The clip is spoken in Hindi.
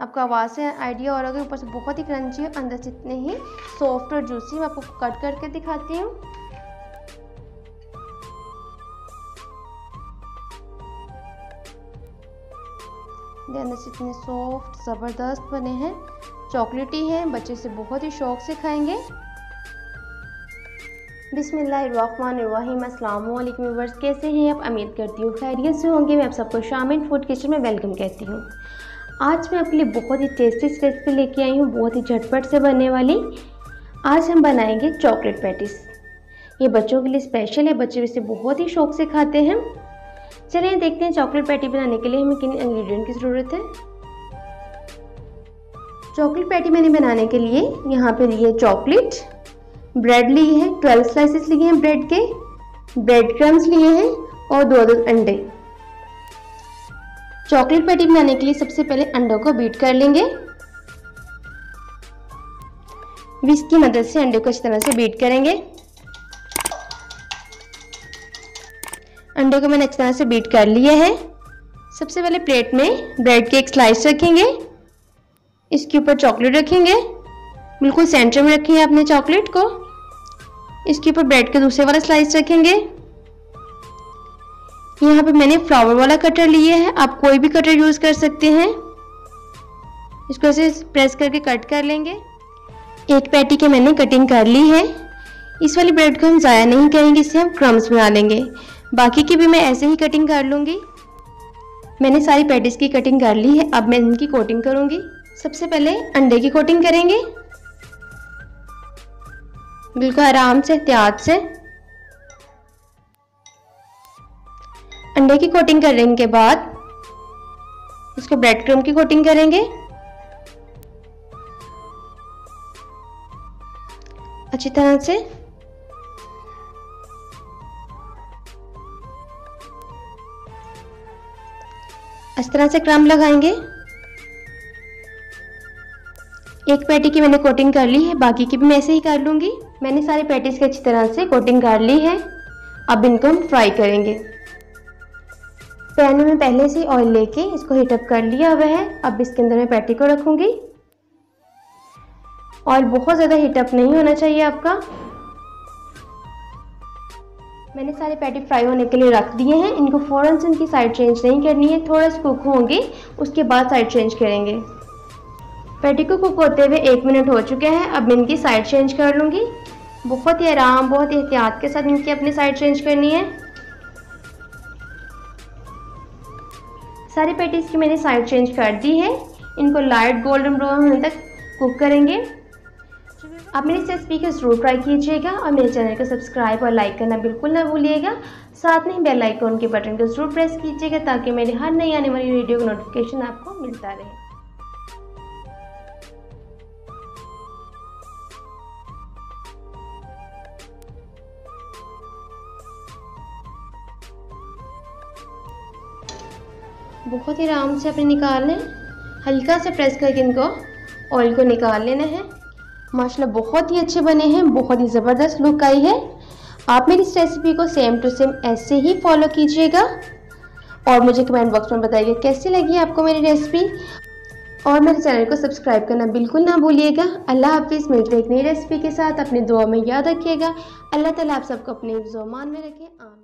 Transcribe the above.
आपको आवाज़ से आइडिया हो रहा ऊपर से बहुत ही क्रंची है अंदर से इतने ही सॉफ्ट और जूसी मैं आपको कट करके दिखाती हूँ। अंदर से इतने सॉफ्ट ज़बरदस्त बने हैं। चॉकलेटी हैं, बच्चे से बहुत ही शौक से खाएँगे। बिसमीम अल्लाम वर्स कैसे हैं आप? उम्मीद करती हूँ खैरियत से होंगे। मैं आप सबको शामिल फ़ूड किचन में वेलकम कहती हूँ। आज मैं आपके लिए बहुत ही टेस्टी रेसिपी लेके आई हूँ, बहुत ही झटपट से बनने वाली। आज हम बनाएँगे चॉकलेट पैटिस ये बच्चों के लिए स्पेशल है, बच्चे इसे बहुत ही शौक से खाते हैं। चलिए देखते हैं चॉकलेट पैटी बनाने के लिए हमें किन इंग्रेडिएंट की ज़रूरत है। चॉकलेट पैटी मैंने बनाने के लिए यहाँ पे लिए चॉकलेट ब्रेड ली है ट्वेल्व स्लाइसेस लिए हैं ब्रेड के। ब्रेड क्रम्स लिए हैं और दो दो अंडे। चॉकलेट पैटी बनाने के लिए सबसे पहले अंडों को बीट कर लेंगे। विस्क की मदद से अंडे को इस तरह से बीट करेंगे। अंडे को मैंने अच्छी तरह से बीट कर लिया है। सबसे पहले प्लेट में ब्रेड के एक स्लाइस रखेंगे। इसके ऊपर चॉकलेट रखेंगे। बिल्कुल सेंटर में रखेंगे अपने चॉकलेट को। इसके ऊपर ब्रेड के दूसरे वाला स्लाइस रखेंगे। यहाँ पे मैंने फ्लावर वाला कटर लिए है, आप कोई भी कटर यूज़ कर सकते हैं। इसको ऐसे प्रेस करके कट कर लेंगे। एक पैटी के मैंने कटिंग कर ली है। इस वाली ब्रेड को हम ज़ाया नहीं करेंगे इससे हम क्रम्स बना लेंगे। बाकी की भी मैं ऐसे ही कटिंग कर लूँगी। मैंने सारी पैटिस की कटिंग कर ली है, अब मैं इनकी कोटिंग करूँगी। सबसे पहले अंडे की कोटिंग करेंगे। बिल्कुल आराम से एहतियात से। अंडे की कोटिंग करने के बाद। इसको ब्रेड क्रम की कोटिंग करेंगे। अच्छी तरह से। इस तरह से क्रम लगाएँगे। एक पैटी की मैंने कोटिंग कर ली है, बाकी की भी मैं ऐसे ही कर लूँगी। मैंने सारे पैटीज की अच्छी तरह से कोटिंग कर ली है। अब इनको हम फ्राई करेंगे। पैन में पहले से ऑयल लेके इसको हीटअप कर लिया हुआ है। अब इसके अंदर मैं पैटी को रखूँगी। ऑयल बहुत ज़्यादा हीटअप नहीं होना चाहिए आपका। मैंने सारे पैटी फ्राई होने के लिए रख दिए हैं। इनको फ़ौरन से इनकी साइड चेंज नहीं करनी है। थोड़ा सा कुक होंगे, उसके बाद साइड चेंज करेंगे। पैटी को कुक होते हुए एक मिनट हो चुके हैं। अब मैं इनकी साइड चेंज कर लूँगी। बहुत ही आराम, बहुत ही एहतियात के साथ इनकी अपनी साइड चेंज करनी है। सारी पैटीज की मैंने साइड चेंज कर दी है। इनको लाइट गोल्डन ब्राउन होने तक कुक करेंगे। आप मेरी रेसिपी को ज़रूर ट्राई कीजिएगा और मेरे चैनल को सब्सक्राइब और लाइक करना बिल्कुल ना भूलिएगा। साथ में बेल आइकॉन के बटन को ज़रूर प्रेस कीजिएगा ताकि मेरी हर नई आने वाली वीडियो का नोटिफिकेशन आपको मिलता रहे। बहुत ही आराम से अपने निकाल लें। हल्का से प्रेस करके इनको ऑयल को निकाल लेना है। माशाल्लाह, बहुत ही अच्छे बने हैं, बहुत ही ज़बरदस्त लुक आई है। आप मेरी इस रेसिपी को सेम टू सेम ऐसे ही फॉलो कीजिएगा। और मुझे कमेंट बॉक्स में बताइए कैसी लगी आपको मेरी रेसिपी और मेरे चैनल को सब्सक्राइब करना बिल्कुल ना भूलिएगा। अल्लाह हाफिज़ मिलते एक नई रेसिपी के साथ अपनी दुआ में याद रखिएगा। अल्लाह ताला आप सबको अपने जुमान में रखें। आम